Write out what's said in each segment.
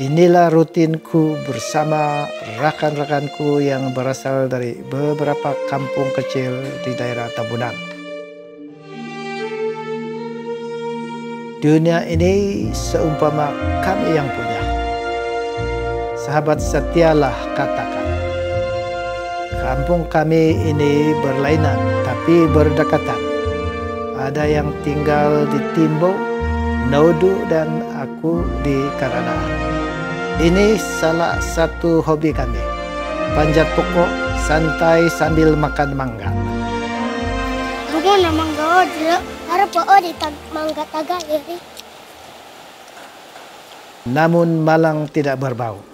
Inilah rutinku bersama rakan-rakanku yang berasal dari beberapa kampung kecil di daerah Tabunan. Dunia ini seumpama kami yang punya. Sahabat setialah katakan. Kampung kami ini berlainan tapi berdekatan. Ada yang tinggal di Timbo, Naudu dan aku di Karanaan. Ini salah satu hobi kami. Panjat pokok, santai sambil makan mangga. Gumo na mangga dilo, harap po di tag mangga taga iri. Namun malang tidak berbau.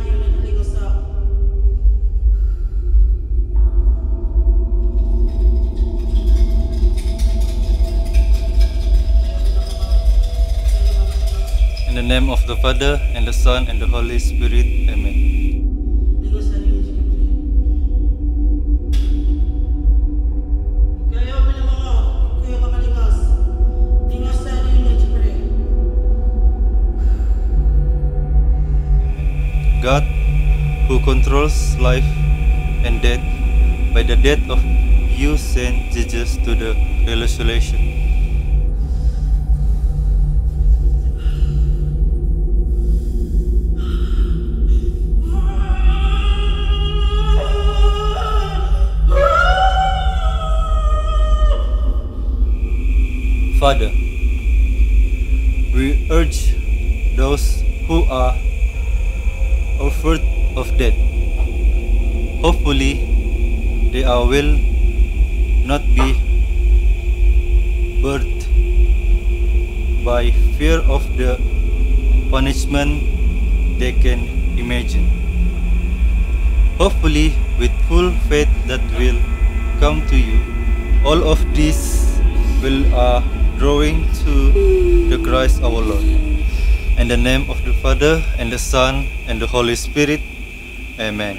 Yung naghaligos sa In the name of the Father, and the Son, and the Holy Spirit. Amen. Controls life and death, by the death of you sent Jesus to the resurrection. Father, we urge those who are offered of death. Hopefully, they are will not be burdened by fear of the punishment they can imagine. Hopefully, with full faith that will come to you, all of these will are drawing to the Christ our Lord. In the name of the Father, and the Son, and the Holy Spirit. Amen.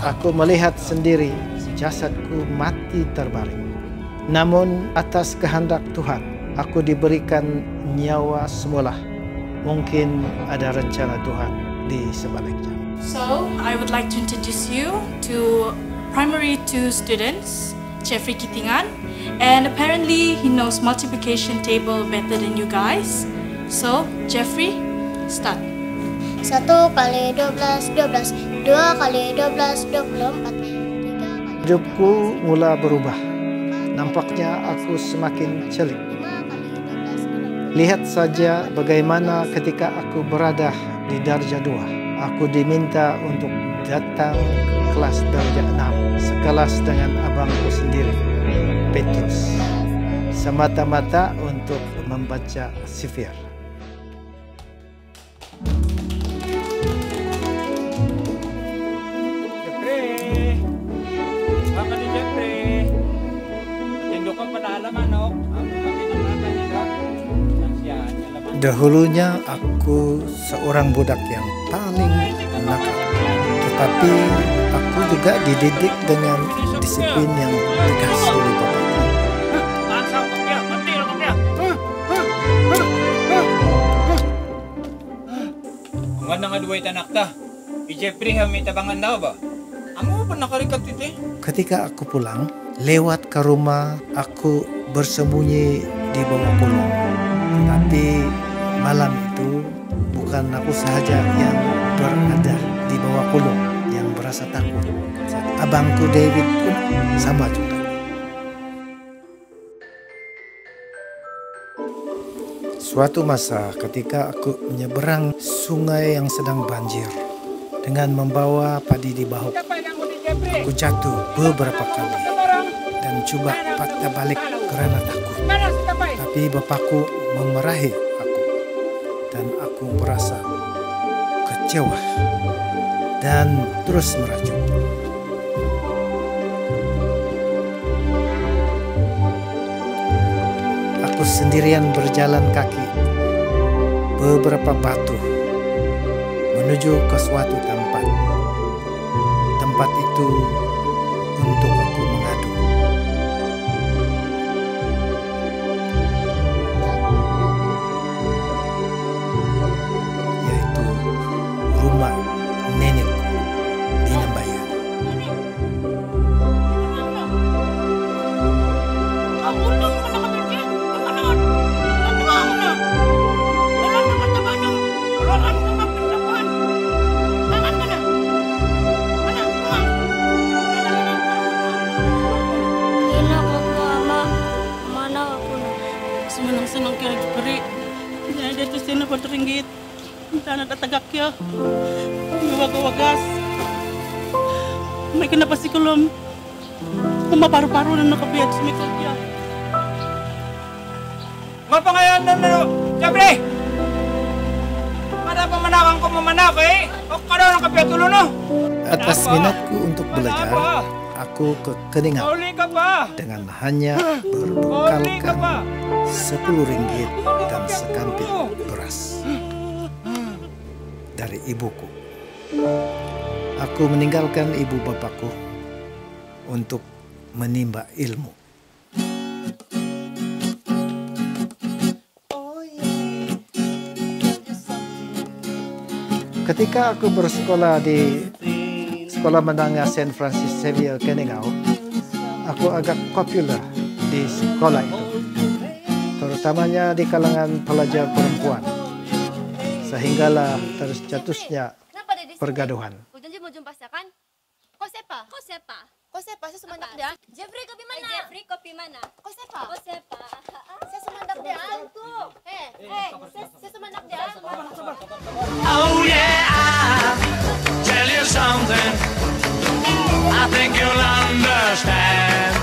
Aku melihat sendiri jasadku mati terbaring. Namun atas kehendak Tuhan, aku diberikan nyawa semula. Mungkin ada rencana Tuhan di sebaliknya. So, I would like to introduce you to primary two students, Jeffrey Kitingan, and apparently he knows multiplication table better than you guys. So, Jeffrey, start. Satu kali dua belas, dua belas. Dua kali dua belas, dua puluh empat. Tiga kali Hidupku mula berubah. Nampaknya aku semakin celik. Lihat saja bagaimana ketika aku berada di darjah 2. Aku diminta untuk datang ke kelas darjah 6 sekelas dengan abangku sendiri, Petrus. Semata-mata untuk membaca sifir. Jeffrey. Jeffrey. Ka pala. Dahulunya aku seorang budak yang nakal. Tetapi aku juga dididik dengan disiplin yang tegas oleh bapakku. Ang nga duway ta. I Jeffrey ha may tabangan na ba? Pa nakarikat. Ketika aku pulang, lewat ke rumah aku bersembunyi di bawah kolong. Tetapi malam itu bukan aku saja yang berada di bawah kolong merasa takut. Abangku David pun sama juga. Suatu masa ketika aku menyeberang sungai yang sedang banjir dengan membawa padi di bahu. Aku jatuh beberapa kali dan coba patah balik karena takut. Tapi bapakku memarahi aku dan aku merasa kecewa dan terus merajuk. Aku sendirian berjalan kaki beberapa batu menuju ke suatu tempat. Tempat itu Gawa-gawagas. May kinapasikulom. Kumaparu-paru na nakabiyag sa mikot ya. Mapangayan na na, Jeffrey! Mana pa manakang ko mamanak eh? O karo ng kapitulo no? Atas minatku untuk belajar, aku ke Keningau Kauli ka pa! dengan hanya berbekalkan pa! 10 ringgit dan sekampit beras dari ibuku. Aku meninggalkan ibu bapakku untuk menimba ilmu. Ketika aku bersekolah di Sekolah Menengah St. Francis Xavier Keningau, aku agak populer di sekolah itu. Terutamanya di kalangan pelajar perempuan. Sehinggalah Kenapa Dede? Pergaduhan. Hujan mau jumpa kan? Kok sepa? Kok sepa? Kok sepa? Saya semandak dia. Jeffrey kopi mana? Jeffrey kopi mana? Kok sepa? Kok sepa? Saya semandak dia. Eh, eh, saya, saya semandak dia. Oh yeah, tell you something. I think you'll understand.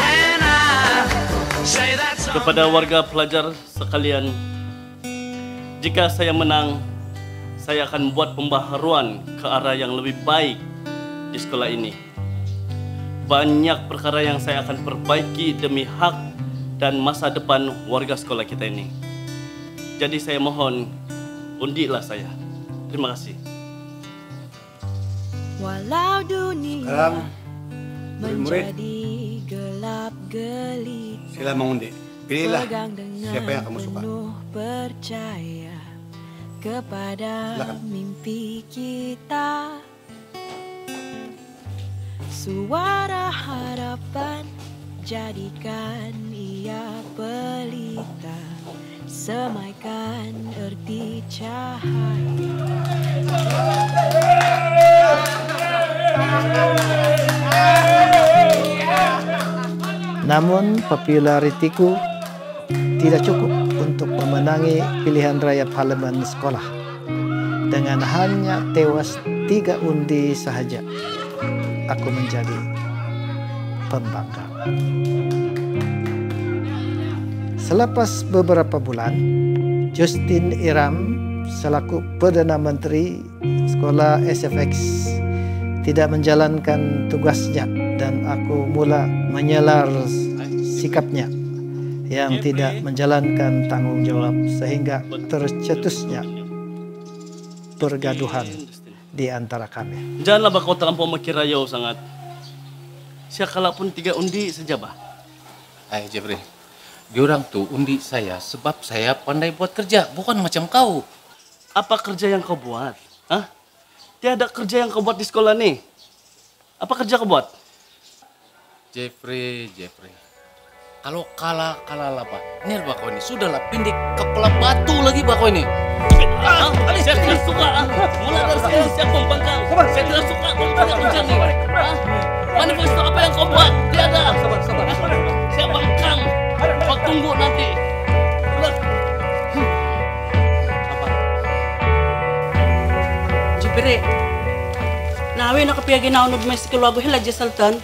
And I say that Kepada warga pelajar sekalian, jika saya menang, saya akan buat pembaharuan ke arah yang lebih baik di sekolah ini. Banyak perkara yang saya akan perbaiki demi hak dan masa depan warga sekolah kita ini. Jadi saya mohon, undilah saya. Terima kasih. Walau dunia Sekarang, menjadi gelap gelita sila mengundi. Pilihlah siapa yang kamu suka. percaya kepada mimpi kita. Suara harapan jadikan ia pelita. Semaikan erti Namun popularitiku tidak cukup untuk memenangi pilihan raya parlemen sekolah. Dengan hanya tewas tiga undi sahaja, aku menjadi pembangga. Selepas beberapa bulan, Justin Iram selaku Perdana Menteri Sekolah SFX tidak menjalankan tugasnya dan aku mula menyelar sikapnya yang tidak menjalankan tanggung jawab sehingga tercetusnya pergaduhan di antara kami. Janganlah ba kau terlampau makirayaw sangat. Siya kala pun tiga undi saja ba? Hai Jeffrey, diorang tuh undi saya sebab saya pandai buat kerja, bukan macam kau. Apa kerja yang kau buat? Hah? Tiada kerja yang kau buat di sekolah nih. Apa kerja kau buat? Jeffrey, Jeffrey. Kalau kalah, kalah lah pak. Ini apa kau ini? Sudahlah pindik kepala batu lagi pak kau ini. Ah, saya tidak suka. ah. Mulai dari sekarang saya membangkang. Saya tidak suka kau tidak menjadi. Ah, Manifesto apa yang kau buat? Tiada. Sabar, sabar. Saya bangkang. Kau tunggu nanti. Sudah. Jipire. Nawe nakapiyagi na ako ng domestic lago hila Sultan.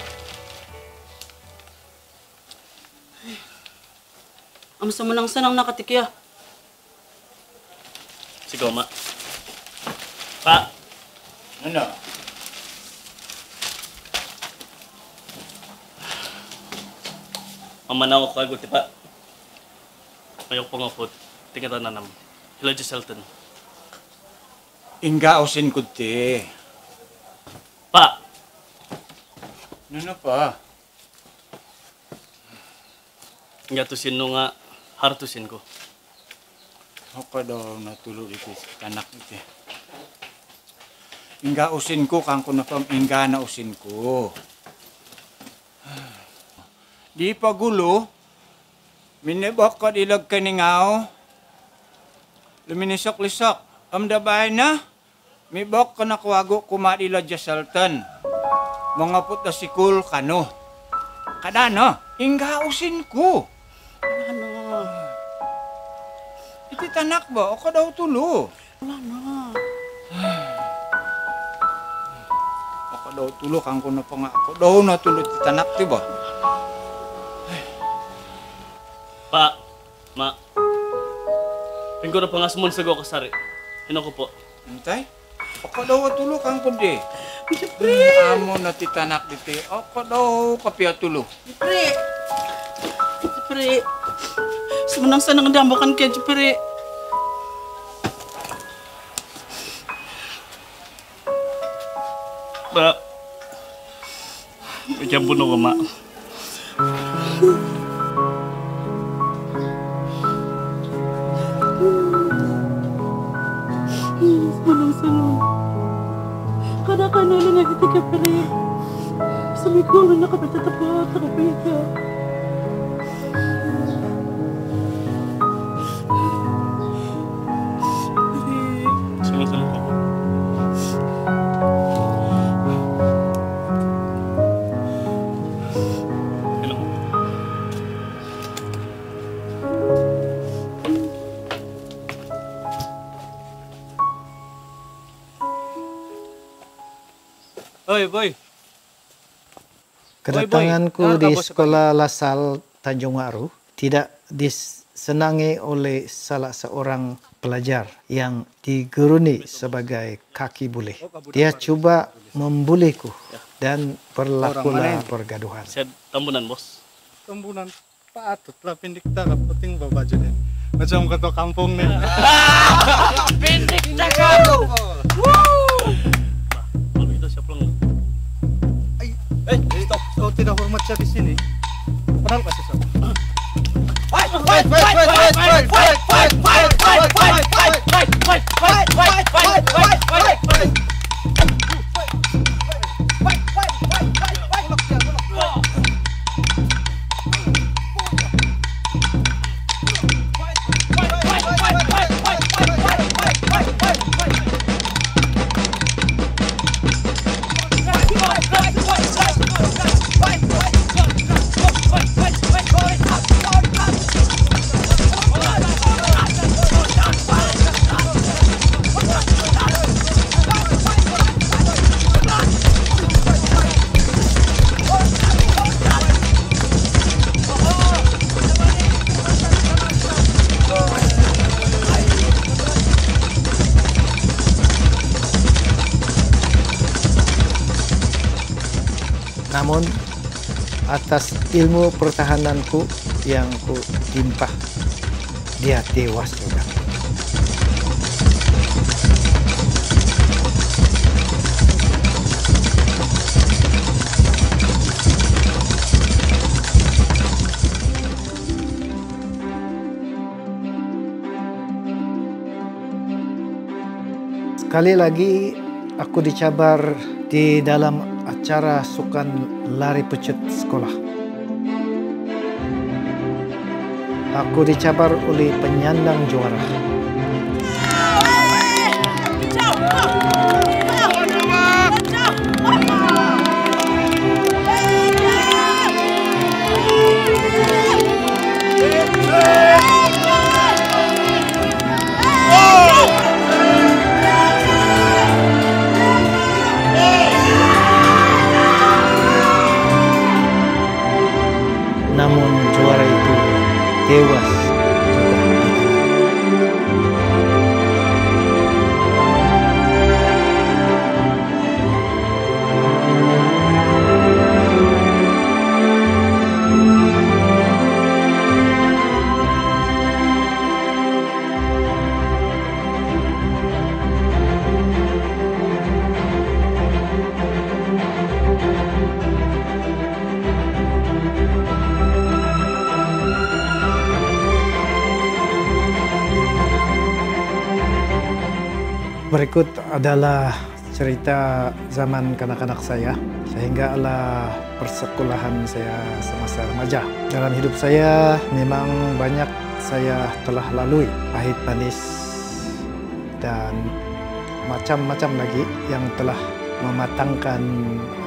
Ang samanang sanang nakatikya. Sigaw, ma. Pa! Ano? Mamanaw ko kagot, pa. Mayok pong ako. Tingatan na naman. Hila Giselton. Inga osin ko ti. Pa! Ano na pa? Nga to sino nga hartusin ko. Ako daw natulo iti tanak iti. Inga usin ko, kang ko na pam, inga na usin ko. Di pagulo, minibok ko ilag ka ni ngao. Luminisok-lisok, amdabay na. Mibok ko na kuwago kumadila dya saltan. Mga puta sikul kano. Kada no, inga usin ko. Ano Iti tanak ba? Ako daw tulo. Wala na. Ako daw tulo kang kuno pa nga. Ako daw na tulo ti tanak, di ba? Pak. Ma. Pinggo na pa nga sumun sa go kasari. Hino ko po. Antay? Ako daw tulo kang kundi. Amo na ti tanak diti. Ako daw kapia tulo. Jipire. Jipire. Semenang senang dambakan kayak jepere. Ba. Mak, ako, ma. Semenang seneng. Kada-kada lang ang itikapere. Sabi ko, anak ka, matatapot, takapita. Oy, boy. Kedatanganku Boy, boy. di Ah, sekolah Lasal Tanjung Waru tidak disenangi oleh salah seorang pelajar yang diguruni sebagai kaki bule. Dia coba membuliku dan berlakulah pergaduhan. Saya tambunan, bos. Tambunan patut lah pindik tak puting babaju deh. Macam kata kampung nih. Pindik cakap. Tidak hormat siya di sini. Kenal pa siya sa? Fight, fight, fight, fight, fight, fight, fight, fight, fight, fight, fight, fight, fight, fight, fight, fight, fight, fight, fight, fight. Atas ilmu pertahananku yang ku timpah dia tewas juga. Sekali lagi aku dicabar di dalam acara sukan lari pecut sekolah. Aku dicabar oleh penyandang juara. Berikut adalah cerita zaman kanak-kanak saya sehingga adalah persekolahan saya semasa remaja. Dalam hidup saya memang banyak saya telah lalui pahit manis dan macam-macam lagi yang telah mematangkan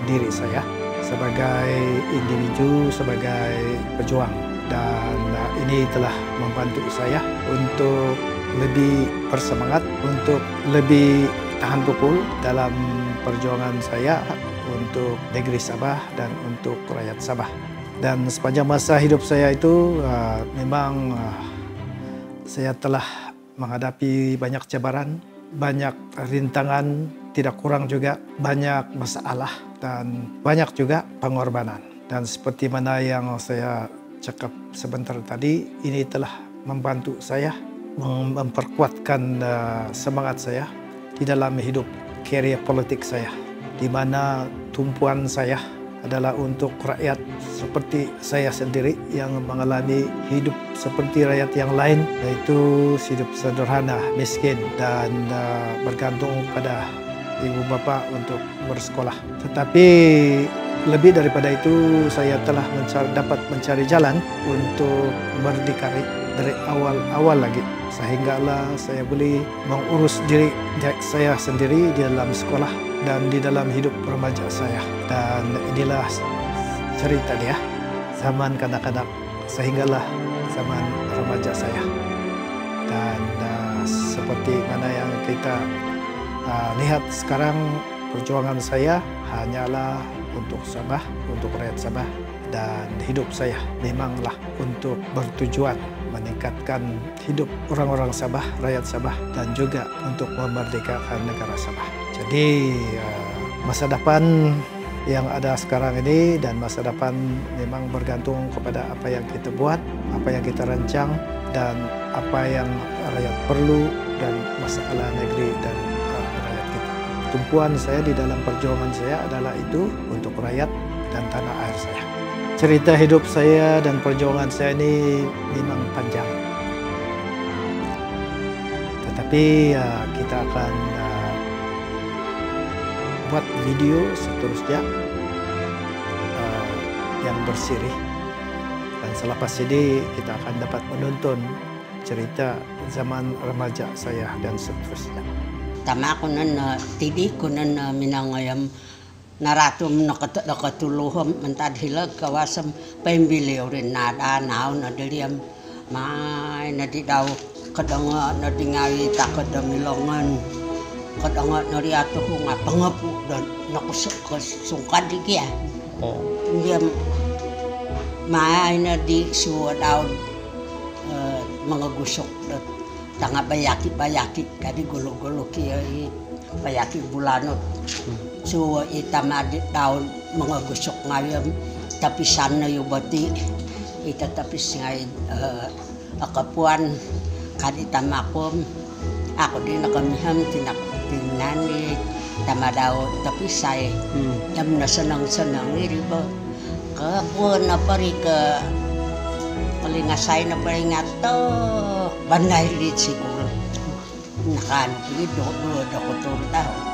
diri saya sebagai individu, sebagai pejuang dan uh, ini telah membantu saya untuk lebih bersemangat untuk lebih tahan pukul dalam perjuangan saya untuk negeri Sabah dan untuk rakyat Sabah. Dan sepanjang masa hidup saya itu uh, memang uh, saya telah menghadapi banyak cabaran, banyak rintangan, tidak kurang juga banyak masalah dan banyak juga pengorbanan. Dan seperti mana yang saya cakap sebentar tadi, ini telah membantu saya memperkuatkan uh, semangat saya di dalam hidup karier politik saya di mana tumpuan saya adalah untuk rakyat seperti saya sendiri yang mengalami hidup seperti rakyat yang lain yaitu hidup sederhana, miskin dan uh, bergantung pada ibu bapa untuk bersekolah. Tetapi lebih daripada itu saya telah mencari, dapat mencari jalan untuk berdikari dari awal-awal lagi sehinggalah saya boleh mengurus diri saya sendiri di dalam sekolah dan di dalam hidup remaja saya. Dan inilah cerita dia zaman kanak-kanak. Sehinggalah zaman remaja saya. Dan uh, seperti mana yang kita uh, lihat sekarang perjuangan saya hanyalah untuk Sabah, untuk rakyat Sabah dan hidup saya. Memanglah untuk bertujuan meningkatkan hidup orang-orang Sabah, rakyat Sabah dan juga untuk memerdekakan negara Sabah. Jadi uh, masa depan yang ada sekarang ini dan masa depan memang bergantung kepada apa yang kita buat, apa yang kita rancang dan apa yang rakyat perlu dan masalah negeri dan uh, rakyat kita. Tumpuan saya di dalam perjuangan saya adalah itu untuk rakyat dan tanah air saya. Cerita hidup saya dan perjuangan saya ini memang panjang. Tetapi uh, kita akan uh, buat video seterusnya uh, yang bersiri. Dan selepas ini kita akan dapat menonton cerita zaman remaja saya dan seterusnya. Tama ko na na tidi ko na na minangayam naratum nakat nakatuluhom mentad hilag kawasam pembiliw rin nada naw na diliam may na di daw kadanga na di ngawi takadamilongan kadanga na ri ato ko nga pangapu dan nakusuk kasungkad di kya Oh. Diam may na di suwa daw eh, mga gusok dat tanga bayaki-bayaki kadi gulo-gulo kiya i bayaki bulanot so itamadi daw mga gusok ngayam tapisan na yung bati. Itatapis nga uh, akapuan kaditamakom. Ako din nakamiham tinak tinani tamadaw tapisay. Hmm. Dam na sanang-sanang iri ba? Kakuha na pari ka kalingasay na pari nga to. Banay lit siguro. Nakano, do do do ko tao.